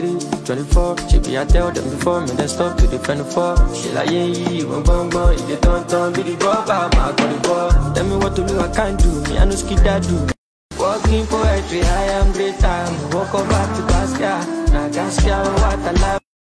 24. She be I tell them before me, then stop to the friend four. She like, yeah, yeah, when bong bong, if you don't turn, be the i'm I call the ball. Tell me what to do, I can't do, me, I know skid that do. Walking poetry, I am great time. Walk over to Pascal, Nagaskia, what I like.